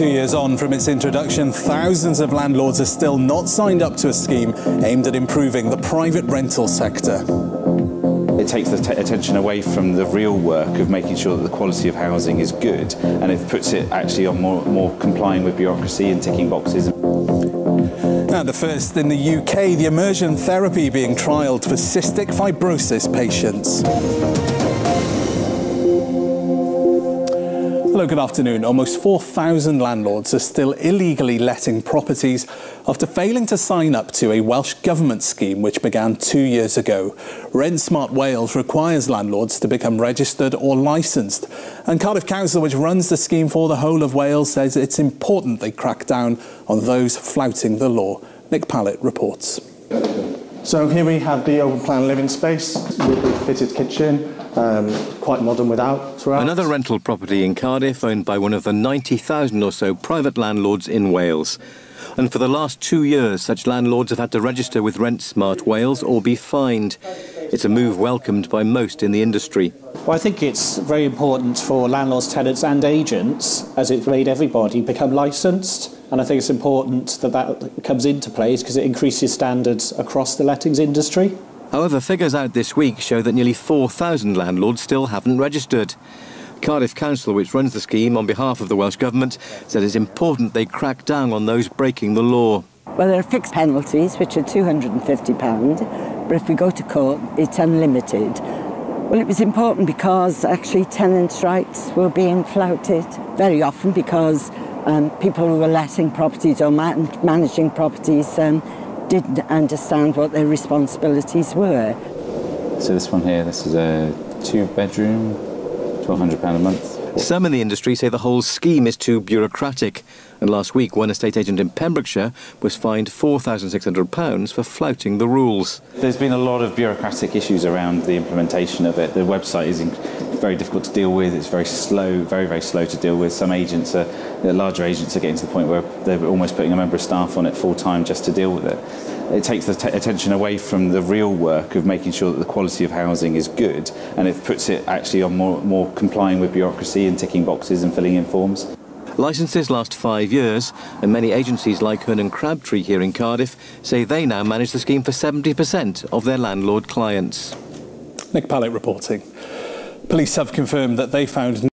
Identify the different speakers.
Speaker 1: Two years on from its introduction, thousands of landlords are still not signed up to a scheme aimed at improving the private rental sector.
Speaker 2: It takes the attention away from the real work of making sure that the quality of housing is good and it puts it actually on more, more complying with bureaucracy and ticking boxes.
Speaker 1: And the first in the UK, the immersion therapy being trialled for cystic fibrosis patients. Hello, good afternoon. Almost 4,000 landlords are still illegally letting properties after failing to sign up to a Welsh Government scheme which began two years ago. Rent Smart Wales requires landlords to become registered or licensed. And Cardiff Council, which runs the scheme for the whole of Wales, says it's important they crack down on those flouting the law. Nick Pallett reports.
Speaker 3: So here we have the open plan living space with the fitted kitchen, um, quite modern without throughout.
Speaker 4: Another rental property in Cardiff owned by one of the 90,000 or so private landlords in Wales. And for the last two years, such landlords have had to register with Rent Smart Wales or be fined. It's a move welcomed by most in the industry.
Speaker 5: Well, I think it's very important for landlords, tenants, and agents, as it's made everybody become licensed. And I think it's important that that comes into place because it increases standards across the lettings industry.
Speaker 4: However, figures out this week show that nearly 4,000 landlords still haven't registered. Cardiff Council, which runs the scheme on behalf of the Welsh Government, said it's important they crack down on those breaking the law.
Speaker 6: Well, there are fixed penalties, which are £250, but if we go to court, it's unlimited. Well, it was important because actually tenants' rights were being flouted very often because um, people who were letting properties or man managing properties um, didn't understand what their responsibilities were.
Speaker 2: So this one here, this is a two-bedroom, £1,200 a month.
Speaker 4: Some in the industry say the whole scheme is too bureaucratic. And last week, one estate agent in Pembrokeshire was fined £4,600 for flouting the rules.
Speaker 2: There's been a lot of bureaucratic issues around the implementation of it. The website is very difficult to deal with. It's very slow, very, very slow to deal with. Some agents are, larger agents are getting to the point where they're almost putting a member of staff on it full time just to deal with it. It takes the attention away from the real work of making sure that the quality of housing is good and it puts it actually on more, more complying with bureaucracy and ticking boxes and filling in forms.
Speaker 4: Licences last five years, and many agencies like Hearn and Crabtree here in Cardiff say they now manage the scheme for 70% of their landlord clients.
Speaker 1: Nick Pallett reporting. Police have confirmed that they found